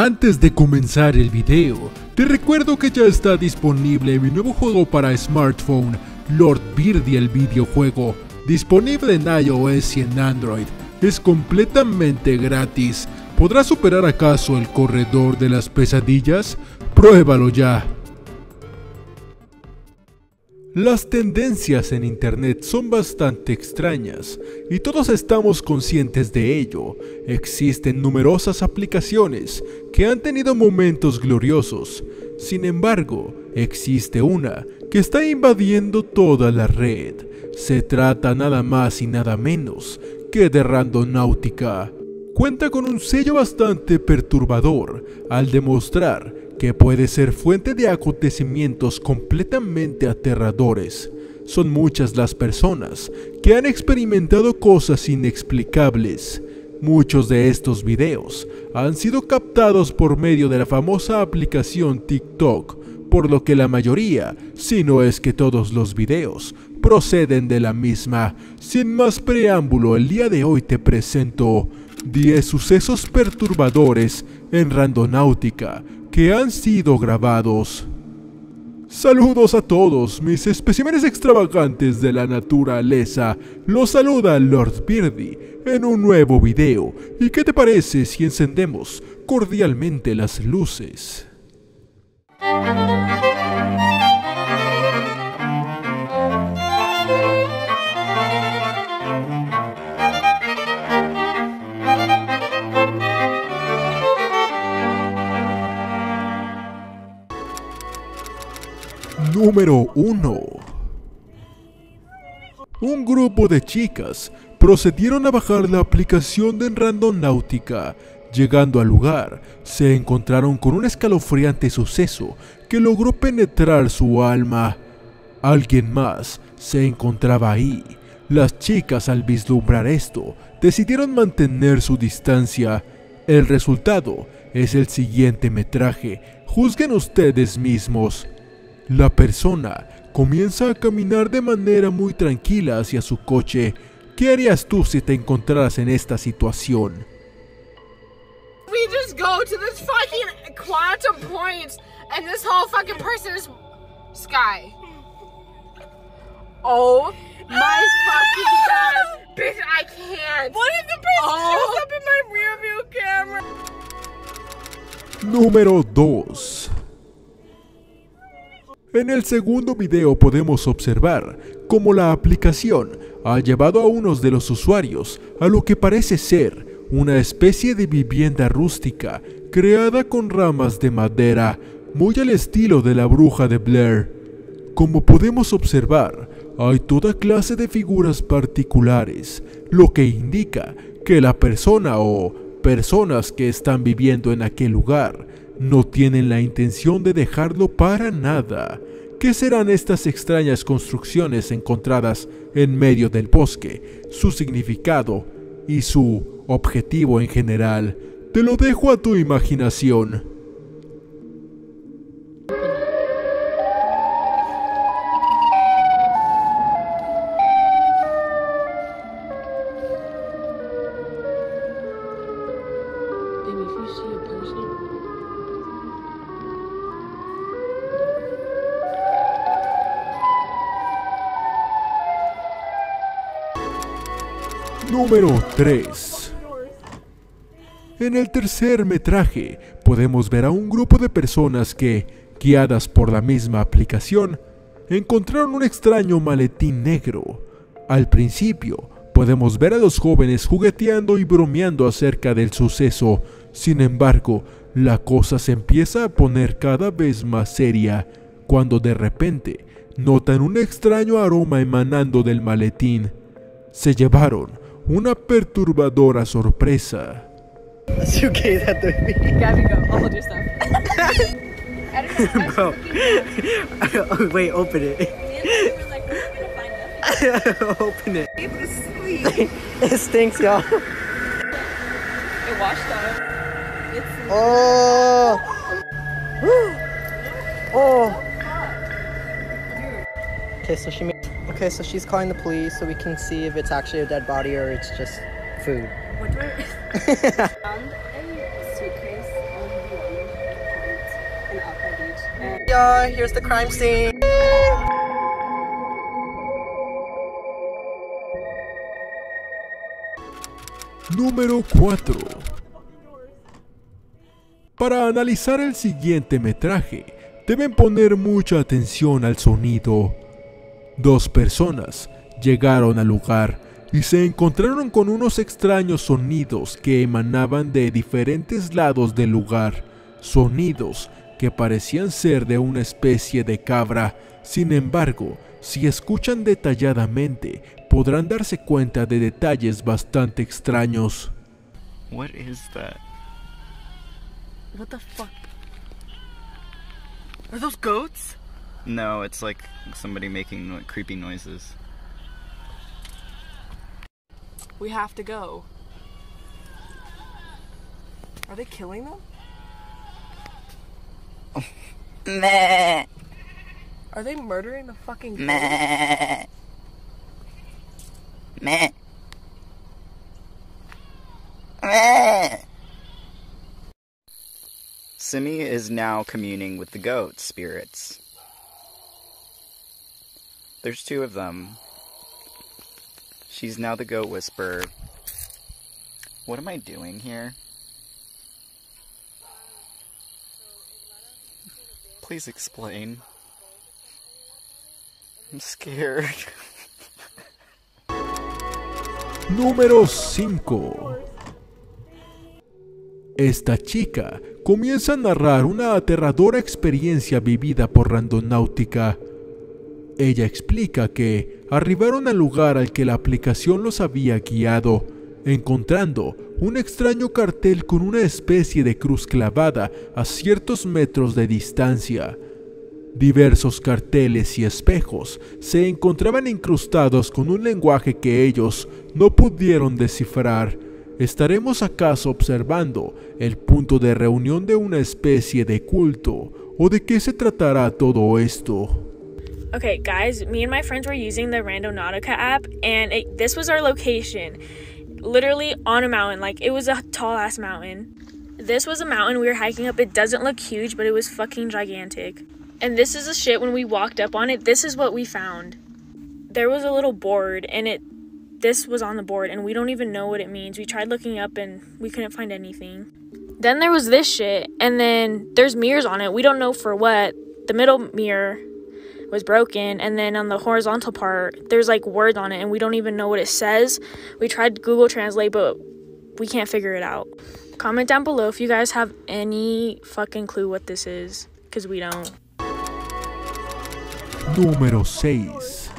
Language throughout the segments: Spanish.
Antes de comenzar el video, te recuerdo que ya está disponible mi nuevo juego para smartphone, Lord Birdie el videojuego, disponible en iOS y en Android. Es completamente gratis. ¿Podrás superar acaso el corredor de las pesadillas? Pruébalo ya. Las tendencias en Internet son bastante extrañas y todos estamos conscientes de ello. Existen numerosas aplicaciones que han tenido momentos gloriosos. Sin embargo, existe una que está invadiendo toda la red. Se trata nada más y nada menos que de Randonáutica. Cuenta con un sello bastante perturbador al demostrar que puede ser fuente de acontecimientos completamente aterradores. Son muchas las personas que han experimentado cosas inexplicables. Muchos de estos videos han sido captados por medio de la famosa aplicación TikTok, por lo que la mayoría, si no es que todos los videos, proceden de la misma. Sin más preámbulo, el día de hoy te presento 10 sucesos perturbadores en Randonáutica que han sido grabados. Saludos a todos mis especímenes extravagantes de la naturaleza. Los saluda Lord Beardy en un nuevo video. ¿Y qué te parece si encendemos cordialmente las luces? Número 1 Un grupo de chicas procedieron a bajar la aplicación de Randonáutica. Llegando al lugar, se encontraron con un escalofriante suceso que logró penetrar su alma. Alguien más se encontraba ahí. Las chicas al vislumbrar esto decidieron mantener su distancia. El resultado es el siguiente metraje. Juzguen ustedes mismos. La persona comienza a caminar de manera muy tranquila hacia su coche. ¿Qué harías tú si te encontraras en esta situación? We just go to this fucking quantum point and this whole fucking person is Sky. Oh my fucking god. Bitch, I can't. What if the person Oh. shows up in my rear view camera? Número 2 En el segundo video podemos observar cómo la aplicación ha llevado a unos de los usuarios a lo que parece ser una especie de vivienda rústica creada con ramas de madera, muy al estilo de la bruja de Blair. Como podemos observar, hay toda clase de figuras particulares, lo que indica que la persona o personas que están viviendo en aquel lugar no tienen la intención de dejarlo para nada. ¿Qué serán estas extrañas construcciones encontradas en medio del bosque? Su significado y su objetivo en general. Te lo dejo a tu imaginación. Baby, if you see a person, Número 3 En el tercer metraje podemos ver a un grupo de personas que, guiadas por la misma aplicación, encontraron un extraño maletín negro. Al principio podemos ver a los jóvenes jugueteando y bromeando acerca del suceso, sin embargo, la cosa se empieza a poner cada vez más seria cuando de repente notan un extraño aroma emanando del maletín. Se llevaron una perturbadora sorpresa. That's okay that the Gabby, go. I'll hold your stuff. bro. oh, wait, open it. open it. it stinks, y'all. It washed off. It's Oh. oh. oh okay, so she made. Okay, so she's calling the police so we can see if it's actually a dead body or it's just food. what do I found a suitcase on the Yeah, here's the crime scene. Número 4. Para analizar el siguiente metraje, deben poner mucha atención al sonido. Dos personas llegaron al lugar y se encontraron con unos extraños sonidos que emanaban de diferentes lados del lugar, sonidos que parecían ser de una especie de cabra. Sin embargo, si escuchan detalladamente, podrán darse cuenta de detalles bastante extraños. What is that? What the fuck? Are those goats? No, it's like somebody making no- creepy noises. We have to go. Are they killing them? Meh, Are they murdering the fucking goats? meh, meh, meh. Simi is now communing with the goat spirits. There's two of them. She's now the goat whisperer. What am I doing here? Please explain. I'm scared. Número 5. Esta chica comienza a narrar una aterradora experiencia vivida por Randonáutica. Ella explica que arribaron al lugar al que la aplicación los había guiado, encontrando un extraño cartel con una especie de cruz clavada a ciertos metros de distancia. Diversos carteles y espejos se encontraban incrustados con un lenguaje que ellos no pudieron descifrar. ¿Estaremos acaso observando el punto de reunión de una especie de culto? ¿O de qué se tratará todo esto? Okay, guys, me and my friends were using the Randonautica app, and it, this was our location. Literally on a mountain. Like, it was a tall ass mountain. This was a mountain we were hiking up. It doesn't look huge, but it was fucking gigantic. And this is the shit when we walked up on it. This is what we found. There was a little board, and it. This was on the board, and we don't even know what it means. We tried looking up, and we couldn't find anything. Then there was this shit, and then there's mirrors on it. We don't know for what. The middle mirror was broken and then on the horizontal part there's like words on it and we don't even know what it says we tried google translate but we can't figure it out comment down below if you guys have any fucking clue what this is because we don't Número 6.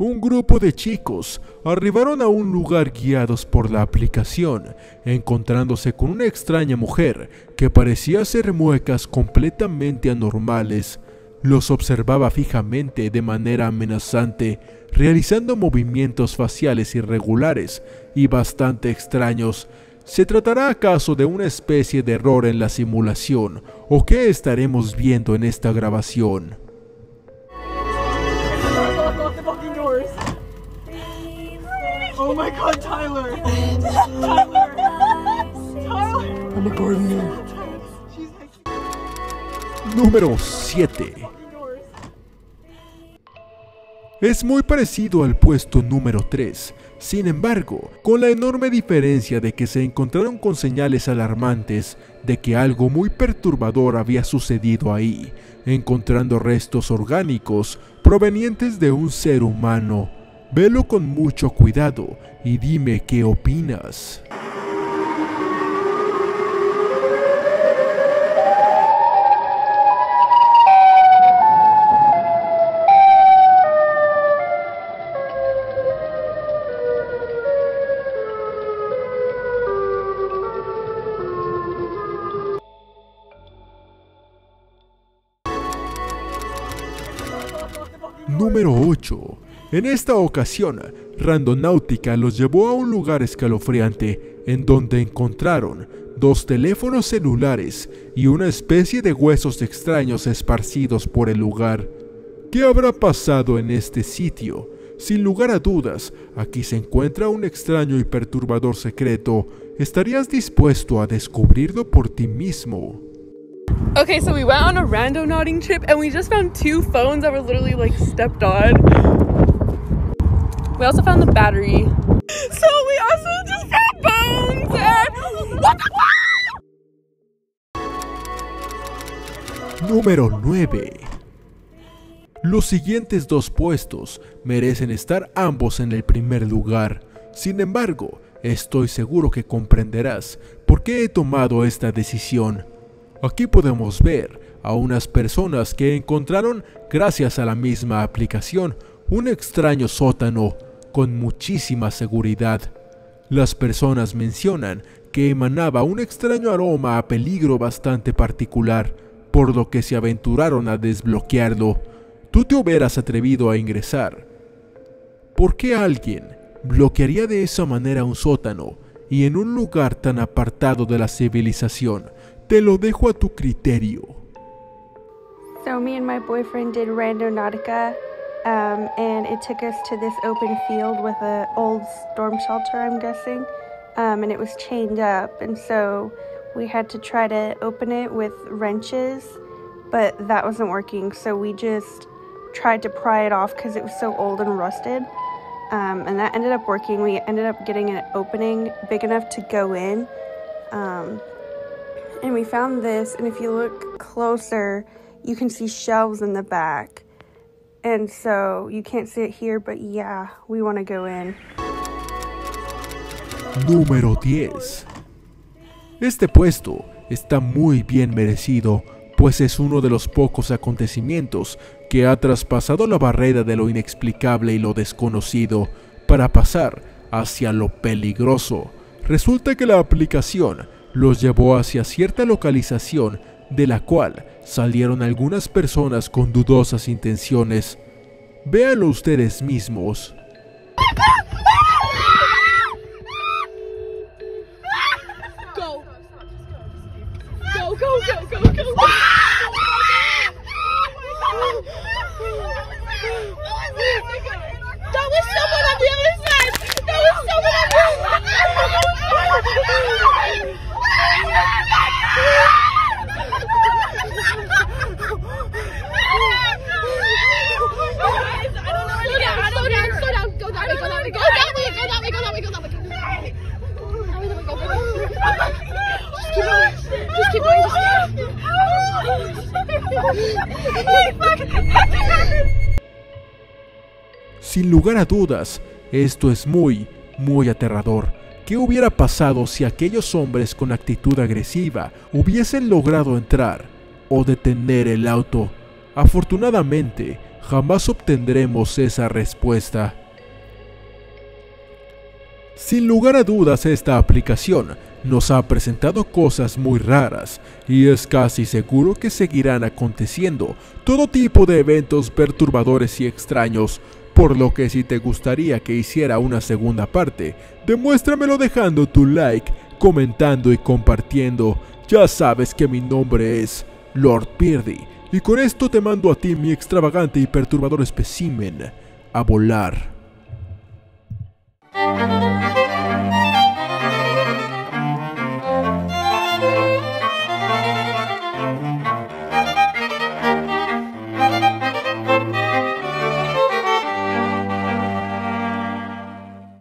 Un grupo de chicos arribaron a un lugar guiados por la aplicación, encontrándose con una extraña mujer que parecía hacer muecas completamente anormales. Los observaba fijamente de manera amenazante, realizando movimientos faciales irregulares y bastante extraños. ¿Se tratará acaso de una especie de error en la simulación o qué estaremos viendo en esta grabación? Oh my god, Tyler! Tyler! Tyler! I'm Número 7. doors. Es muy parecido al puesto número 3, sin embargo, con la enorme diferencia de que se encontraron con señales alarmantes de que algo muy perturbador había sucedido ahí, encontrando restos orgánicos provenientes de un ser humano. Velo con mucho cuidado y dime qué opinas. Número 8. En esta ocasión, Randonáutica los llevó a un lugar escalofriante en donde encontraron dos teléfonos celulares y una especie de huesos extraños esparcidos por el lugar. ¿Qué habrá pasado en este sitio? Sin lugar a dudas, aquí se encuentra un extraño y perturbador secreto. ¿Estarías dispuesto a descubrirlo por ti mismo? Okay, so we went on a rando nodding trip and we just found two phones that were literally like stepped on. We also found the battery. So we also just found bones and what the? Número 9. Los siguientes dos puestos merecen estar ambos en el primer lugar. Sin embargo, estoy seguro que comprenderás por qué he tomado esta decisión. Aquí podemos ver a unas personas que encontraron, gracias a la misma aplicación, un extraño sótano con muchísima seguridad. Las personas mencionan que emanaba un extraño aroma a peligro bastante particular, por lo que se aventuraron a desbloquearlo. Tú te hubieras atrevido a ingresar. ¿Por qué alguien bloquearía de esa manera un sótano y en un lugar tan apartado de la civilización? Te lo dejo a tu criterio. So me and my boyfriend did Randonautica, um, and it took us to this open field with an old storm shelter, I'm guessing, um, and it was chained up, and so we had to try to open it with wrenches, but that wasn't working. So we just tried to pry it off because it was so old and rusted, um, and that ended up working. We ended up getting an opening big enough to go in. Um, and we found this, and if you look closer, you can see shelves in the back. And so you can't see it here, but yeah, we want to go in. Número 10. Este puesto está muy bien merecido, pues es uno de los pocos acontecimientos que ha traspasado la barrera de lo inexplicable y lo desconocido para pasar hacia lo peligroso. Resulta que la aplicación los llevó hacia cierta localización de la cual salieron algunas personas con dudosas intenciones. Véanlo ustedes mismos. Go. Go, go, go, go, go. That was someone on the other side. That was someone on Slow down, slow down, slow down. Go that way, go that way, go that way, go that way, go that way, go that way, go that way. That way, that way, go, go, go. Just keep going. Just keep going. Just Sin lugar a dudas, esto es muy, muy aterrador. ¿Qué hubiera pasado si aquellos hombres con actitud agresiva hubiesen logrado entrar o detener el auto? Afortunadamente, jamás obtendremos esa respuesta. Sin lugar a dudas, esta aplicación nos ha presentado cosas muy raras y es casi seguro que seguirán aconteciendo todo tipo de eventos perturbadores y extraños, por lo que si te gustaría que hiciera una segunda parte, demuéstramelo dejando tu like, comentando y compartiendo. Ya sabes que mi nombre es Lord Beardy y con esto te mando a ti mi extravagante y perturbador espécimen a volar.